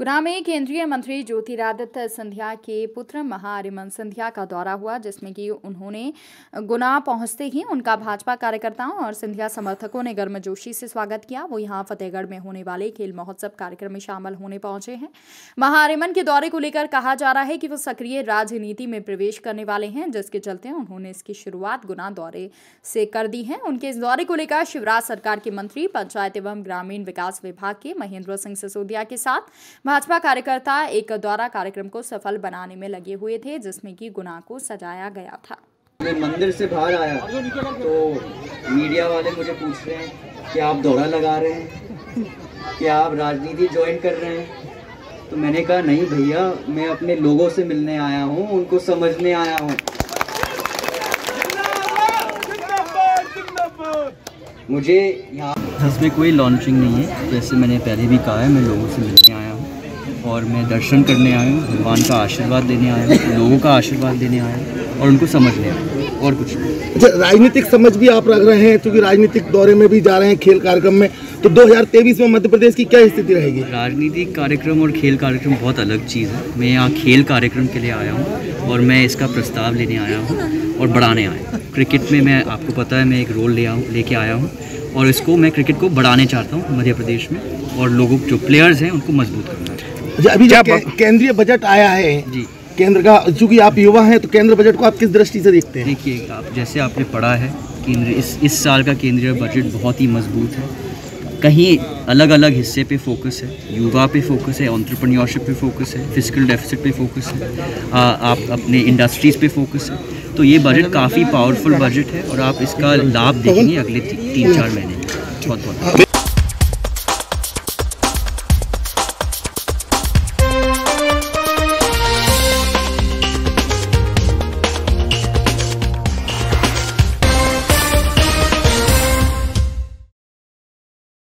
गुना में केंद्रीय मंत्री ज्योतिरादित्य सिंधिया के पुत्र महारिमन सिंधिया का दौरा हुआ, जिसमें कि उन्होंने गुना पहुँचते ही उनका भाजपा कार्यकर्ताओं और सिंधिया समर्थकों ने गर्मजोशी से स्वागत किया। वो यहाँ फतेहगढ़ में होने वाले खेल महोत्सव कार्यक्रम में शामिल होने पहुँचे हैं। महारिमन के दौरे को लेकर कहा जा रहा है कि वो सक्रिय राजनीति में प्रवेश करने वाले हैं, जिसके चलते उन्होंने इसकी शुरुआत गुना दौरे से कर दी है। उनके इस दौरे को लेकर शिवराज सरकार के मंत्री, पंचायत एवं ग्रामीण विकास विभाग के महेंद्र सिंह सिसोदिया के साथ भाजपा कार्यकर्ता एक द्वारा कार्यक्रम को सफल बनाने में लगे हुए थे जिसमें कि गुना को सजाया गया था। मैं मंदिर से बाहर आया तो मीडिया वाले मुझे पूछ रहे हैं कि आप दौरा लगा रहे हैं? क्या आप राजनीति ज्वाइन कर रहे हैं? तो मैंने कहा नहीं भैया मैं अपने लोगों से मिलने आया हूँ उनको समझने आया हूँ। मुझे यहाँ इसमें कोई लॉन्चिंग नहीं है जैसे मैंने पहले भी कहा है मैं लोगों से मिलने आया हूँ। और मैं दर्शन करने आया हूँ भगवान का आशीर्वाद देने आया हूँ लोगों का आशीर्वाद देने आया हूँ और उनको समझने आया हूँ और कुछ नहीं। अच्छा राजनीतिक समझ भी आप रख रहे हैं क्योंकि राजनीतिक दौरे में भी जा रहे हैं खेल कार्यक्रम में तो 2023 में मध्य प्रदेश की क्या स्थिति रहेगी? राजनीतिक कार्यक्रम और खेल कार्यक्रम बहुत अलग चीज़ है। मैं यहाँ खेल कार्यक्रम के लिए आया हूँ और मैं इसका प्रस्ताव लेने आया हूँ और बढ़ाने आया हूँ। क्रिकेट में मैं आपको पता है मैं एक रोल ले आऊँ लेके आया हूँ और इसको मैं क्रिकेट को बढ़ाने चाहता हूँ मध्य प्रदेश में और लोगों जो प्लेयर्स हैं उनको मज़बूत करना अभी जो के, केंद्रीय बजट आया है जी। केंद्र का चूँकि आप युवा हैं तो केंद्र बजट को आप किस दृष्टि से देखते हैं? देखिए आप जैसे आपने पढ़ा है केंद्र इस इस साल का केंद्रीय बजट बहुत ही मज़बूत है। कहीं अलग अलग हिस्से पे फोकस है युवा पे फोकस है ऑन्टरप्रन्योरशिप पे फोकस है फ़िज़िकल डेफिसिट पे फोकस है आ, आप अपने इंडस्ट्रीज़ पे फोकस है। तो ये बजट काफ़ी पावरफुल बजट है और आप इसका लाभ देखेंगे अगले ती, तीन चार महीने बहुत बहुत